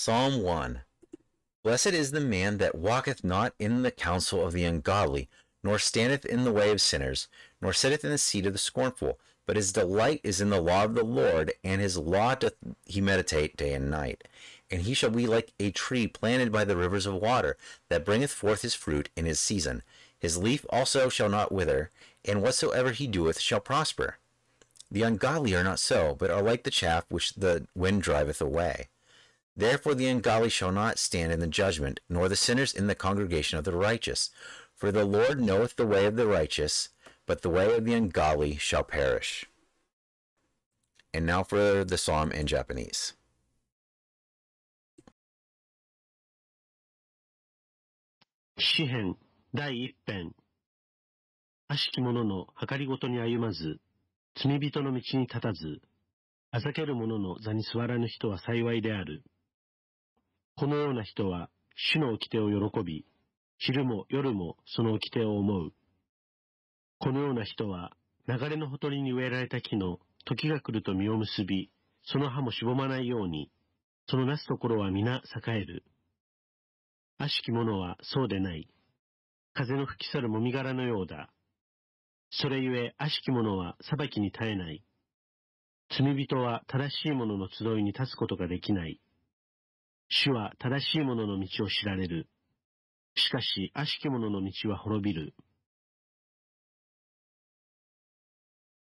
Psalm 1 Blessed is the man that walketh not in the counsel of the ungodly, nor standeth in the way of sinners, nor sitteth in the seat of the scornful, but his delight is in the law of the Lord, and his law doth he meditate day and night. And he shall be like a tree planted by the rivers of water, that bringeth forth his fruit in his season. His leaf also shall not wither, and whatsoever he doeth shall prosper. The ungodly are not so, but are like the chaff which the wind driveth away. Therefore the ungodly shall not stand in the judgment, nor the sinners in the congregation of the righteous. For the Lord knoweth the way of the righteous, but the way of the ungodly shall perish. And now for the psalm in Japanese. 詩編第一編。悪しき者の計りごとに歩まず、罪人の道に立たず、あざける者の座に座らぬ人は幸いである。 このような人は、主の掟を喜び、昼も夜もその掟を思う。このような人は、流れのほとりに植えられた木の時が来ると実を結び、その葉もしぼまないように、そのなすところは皆栄える。悪しき者はそうでない。風の吹き去るもみ殻のようだ。それゆえ悪しき者は裁きに耐えない。罪人は正しい者の集いに立つことができない。主は正しい者の道を知られる。しかし悪しき者の道は滅びる。